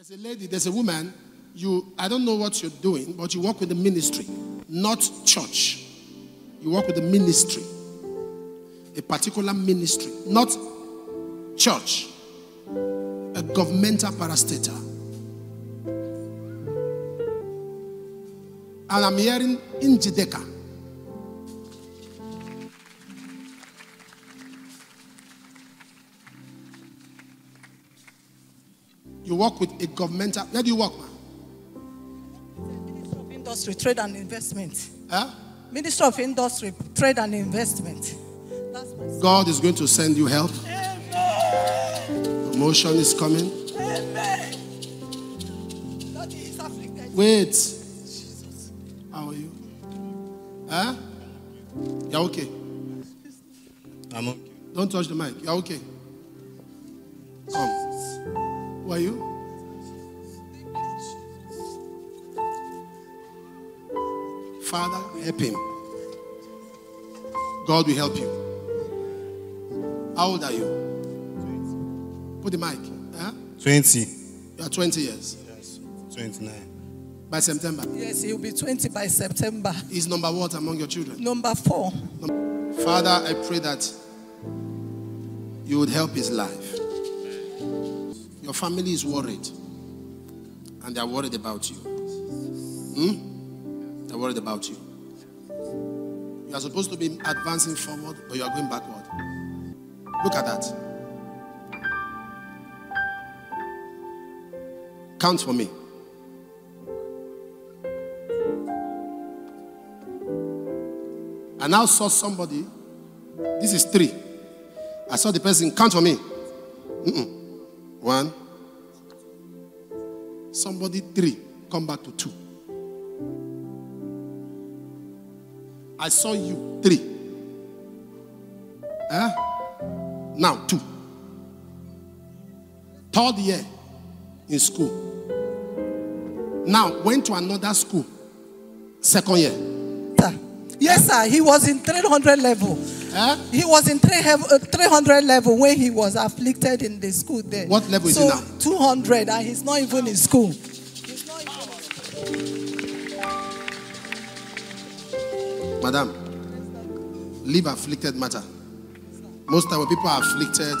There's a lady, there's a woman, you I don't know what you're doing, but you work with the ministry, not church. You work with the ministry. A particular ministry, not church. A governmental parastatal. And I'm hearing in Jideka. You work with a governmental. Where do you work, man? Minister of Industry, Trade and Investment. Huh? Minister of Industry, Trade and Investment. That's my God is going to send you help. Promotion is coming. Amen. Daddy is afflicted. Wait. How are you? Huh? You're okay. I'm okay. Don't touch the mic. You're okay. Come. Who are you? Father, help him. God will help you. How old are you? Put the mic. Huh? 20. You are 20 years. Yes. 29. By September. Yes, he'll be 20 by September. He's number what among your children? Number four. Father, I pray that you would help his life. Your family is worried, and they're worried about you. Hmm? They're worried about you. You are supposed to be advancing forward, but you are going backward. Look at that. Count for me. I now saw somebody. This is three. I saw the person. Count for me. Mm-mm. One. Somebody three. Come back to two. I saw you three. Huh? Now two. Third year in school. Now went to another school. Second year. Yes, sir. He was in 300 level. Huh? He was in three hev- uh, 300 level when he was afflicted in the school there. What level is he now? 200, and he's not even in school. Madam, leave afflicted matter. Most time when people are afflicted,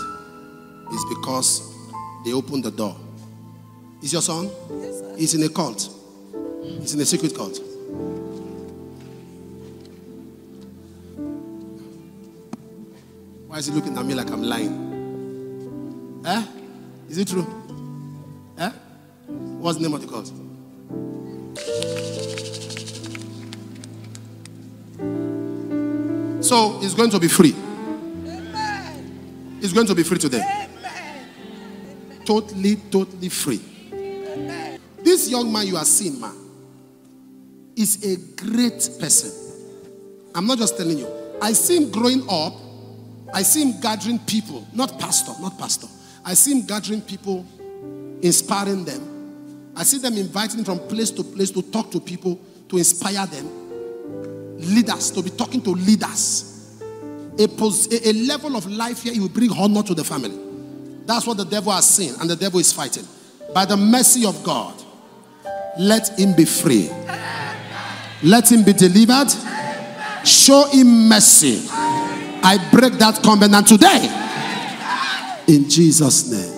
is because they open the door. Is your son? Yes, sir. He's in a cult. He's in a secret cult. Why is he looking at me like I'm lying? Eh? Is it true? Eh? What's the name of the cult? So he's going to be free. He's going to be free today. Amen. Totally, totally free. This young man you are seeing, man, is a great person. I'm not just telling you. I see him growing up. I see him gathering people, not pastor, not pastor. I see him gathering people, inspiring them. I see them inviting from place to place to talk to people, to inspire them. Leaders, to be talking to leaders. A, pos- a, a level of life here, he will bring honor to the family. That's what the devil has seen, and the devil is fighting. By the mercy of God, let him be free. Let him be delivered. Show him mercy. I break that covenant today. In Jesus' name.